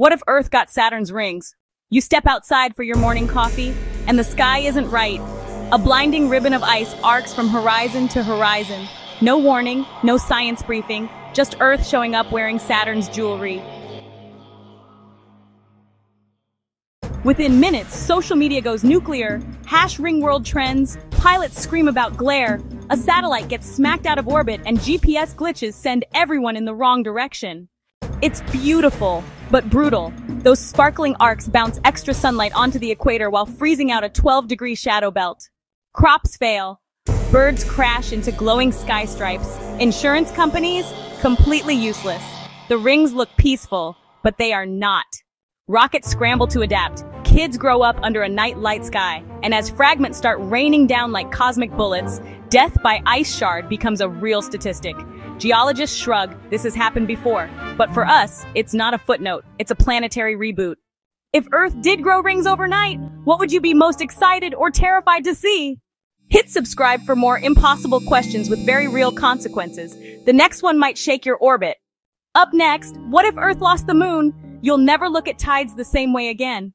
What if Earth got Saturn's rings? You step outside for your morning coffee, and the sky isn't right. A blinding ribbon of ice arcs from horizon to horizon. No warning, no science briefing, just Earth showing up wearing Saturn's jewelry. Within minutes, social media goes nuclear, hash ring world trends, pilots scream about glare, a satellite gets smacked out of orbit, and GPS glitches send everyone in the wrong direction. It's beautiful, but brutal. Those sparkling arcs bounce extra sunlight onto the equator while freezing out a 12 degree shadow belt. Crops fail. Birds crash into glowing sky stripes. Insurance companies? Completely useless. The rings look peaceful, but they are not. Rockets scramble to adapt. Kids grow up under a night light sky. And as fragments start raining down like cosmic bullets, death by ice shard becomes a real statistic. Geologists shrug, this has happened before. But for us, it's not a footnote, it's a planetary reboot. If Earth did grow rings overnight, what would you be most excited or terrified to see? Hit subscribe for more impossible questions with very real consequences. The next one might shake your orbit. Up next, what if Earth lost the moon? You'll never look at tides the same way again.